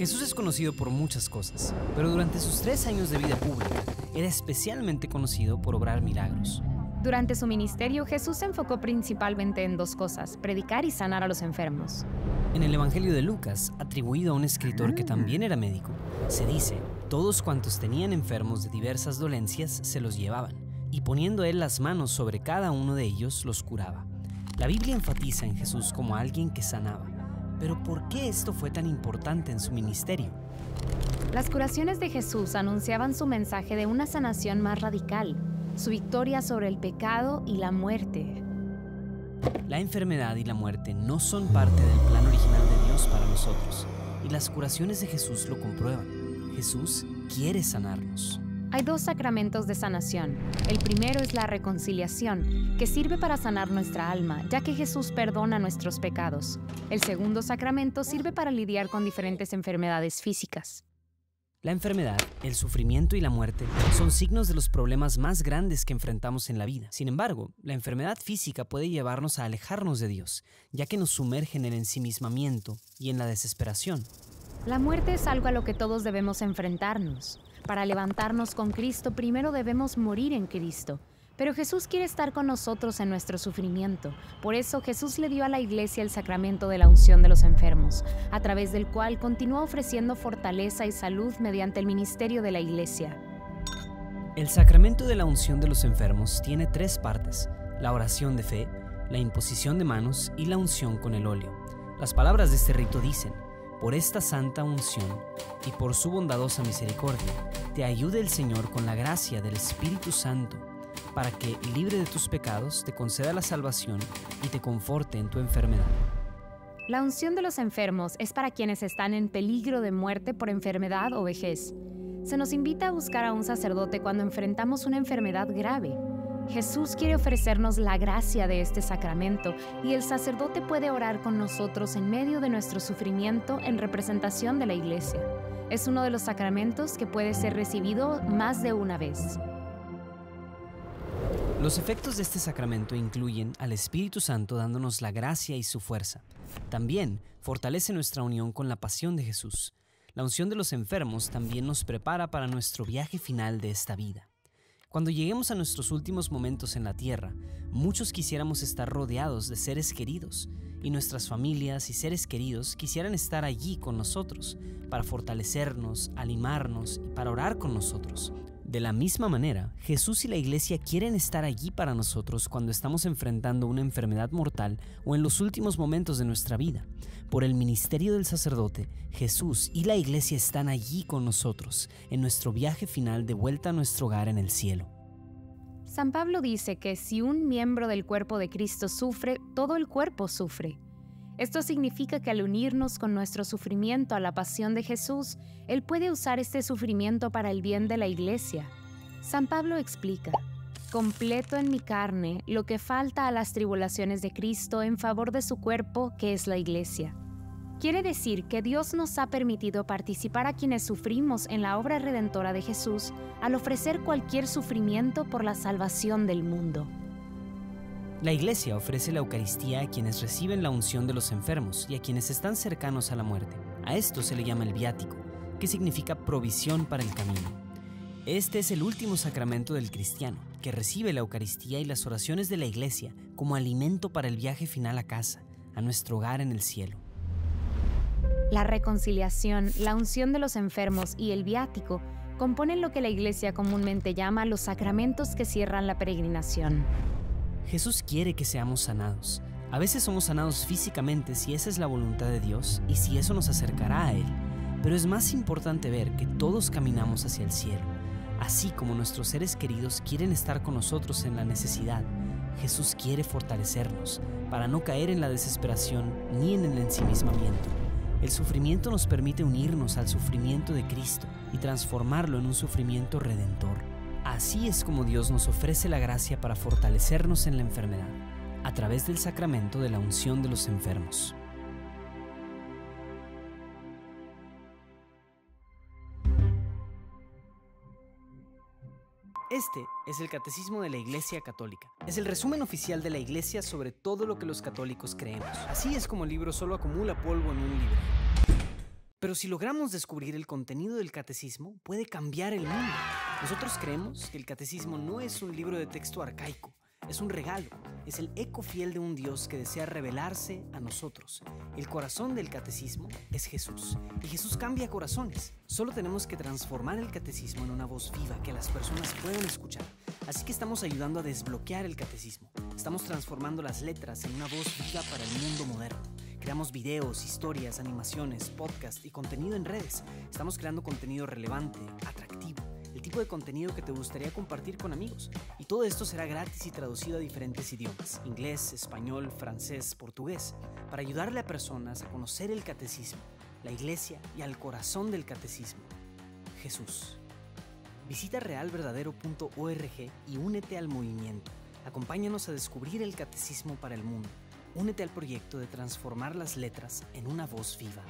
Jesús es conocido por muchas cosas, pero durante sus tres años de vida pública era especialmente conocido por obrar milagros. Durante su ministerio, Jesús se enfocó principalmente en dos cosas, predicar y sanar a los enfermos. En el Evangelio de Lucas, atribuido a un escritor que también era médico, se dice, todos cuantos tenían enfermos de diversas dolencias se los llevaban, y poniendo él las manos sobre cada uno de ellos los curaba. La Biblia enfatiza en Jesús como alguien que sanaba, pero ¿por qué esto fue tan importante en su ministerio? Las curaciones de Jesús anunciaban su mensaje de una sanación más radical, su victoria sobre el pecado y la muerte. La enfermedad y la muerte no son parte del plan original de Dios para nosotros, y las curaciones de Jesús lo comprueban. Jesús quiere sanarnos. Hay dos sacramentos de sanación. El primero es la reconciliación, que sirve para sanar nuestra alma, ya que Jesús perdona nuestros pecados. El segundo sacramento sirve para lidiar con diferentes enfermedades físicas. La enfermedad, el sufrimiento y la muerte son signos de los problemas más grandes que enfrentamos en la vida. Sin embargo, la enfermedad física puede llevarnos a alejarnos de Dios, ya que nos sumerge en el ensimismamiento y en la desesperación. La muerte es algo a lo que todos debemos enfrentarnos. Para levantarnos con Cristo primero debemos morir en Cristo. Pero Jesús quiere estar con nosotros en nuestro sufrimiento. Por eso Jesús le dio a la iglesia el sacramento de la unción de los enfermos, a través del cual continúa ofreciendo fortaleza y salud mediante el ministerio de la iglesia. El sacramento de la unción de los enfermos tiene tres partes, la oración de fe, la imposición de manos y la unción con el óleo. Las palabras de este rito dicen, por esta santa unción y por su bondadosa misericordia, te ayude el Señor con la gracia del Espíritu Santo, para que, libre de tus pecados, te conceda la salvación y te conforte en tu enfermedad. La unción de los enfermos es para quienes están en peligro de muerte por enfermedad o vejez. Se nos invita a buscar a un sacerdote cuando enfrentamos una enfermedad grave Jesús quiere ofrecernos la gracia de este sacramento y el sacerdote puede orar con nosotros en medio de nuestro sufrimiento en representación de la iglesia. Es uno de los sacramentos que puede ser recibido más de una vez. Los efectos de este sacramento incluyen al Espíritu Santo dándonos la gracia y su fuerza. También fortalece nuestra unión con la pasión de Jesús. La unción de los enfermos también nos prepara para nuestro viaje final de esta vida. Cuando lleguemos a nuestros últimos momentos en la tierra, muchos quisiéramos estar rodeados de seres queridos y nuestras familias y seres queridos quisieran estar allí con nosotros para fortalecernos, animarnos y para orar con nosotros. De la misma manera, Jesús y la Iglesia quieren estar allí para nosotros cuando estamos enfrentando una enfermedad mortal o en los últimos momentos de nuestra vida. Por el ministerio del sacerdote, Jesús y la Iglesia están allí con nosotros en nuestro viaje final de vuelta a nuestro hogar en el cielo. San Pablo dice que si un miembro del cuerpo de Cristo sufre, todo el cuerpo sufre. Esto significa que al unirnos con nuestro sufrimiento a la pasión de Jesús, Él puede usar este sufrimiento para el bien de la iglesia. San Pablo explica, completo en mi carne lo que falta a las tribulaciones de Cristo en favor de su cuerpo, que es la iglesia. Quiere decir que Dios nos ha permitido participar a quienes sufrimos en la obra redentora de Jesús al ofrecer cualquier sufrimiento por la salvación del mundo. La Iglesia ofrece la Eucaristía a quienes reciben la unción de los enfermos y a quienes están cercanos a la muerte. A esto se le llama el viático, que significa provisión para el camino. Este es el último sacramento del cristiano, que recibe la Eucaristía y las oraciones de la Iglesia como alimento para el viaje final a casa, a nuestro hogar en el cielo. La reconciliación, la unción de los enfermos y el viático componen lo que la Iglesia comúnmente llama los sacramentos que cierran la peregrinación. Jesús quiere que seamos sanados. A veces somos sanados físicamente si esa es la voluntad de Dios y si eso nos acercará a Él. Pero es más importante ver que todos caminamos hacia el cielo. Así como nuestros seres queridos quieren estar con nosotros en la necesidad, Jesús quiere fortalecernos para no caer en la desesperación ni en el ensimismamiento. El sufrimiento nos permite unirnos al sufrimiento de Cristo y transformarlo en un sufrimiento redentor. Así es como Dios nos ofrece la gracia para fortalecernos en la enfermedad, a través del sacramento de la unción de los enfermos. Este es el Catecismo de la Iglesia Católica. Es el resumen oficial de la Iglesia sobre todo lo que los católicos creemos. Así es como el libro solo acumula polvo en un libro. Pero si logramos descubrir el contenido del catecismo, puede cambiar el mundo. Nosotros creemos que el catecismo no es un libro de texto arcaico, es un regalo, es el eco fiel de un Dios que desea revelarse a nosotros. El corazón del catecismo es Jesús, y Jesús cambia corazones. Solo tenemos que transformar el catecismo en una voz viva que las personas puedan escuchar. Así que estamos ayudando a desbloquear el catecismo. Estamos transformando las letras en una voz viva para el mundo moderno. Creamos videos, historias, animaciones, podcasts y contenido en redes. Estamos creando contenido relevante, atractivo, tipo de contenido que te gustaría compartir con amigos. Y todo esto será gratis y traducido a diferentes idiomas, inglés, español, francés, portugués, para ayudarle a personas a conocer el catecismo, la iglesia y al corazón del catecismo, Jesús. Visita realverdadero.org y únete al movimiento. Acompáñanos a descubrir el catecismo para el mundo. Únete al proyecto de transformar las letras en una voz viva.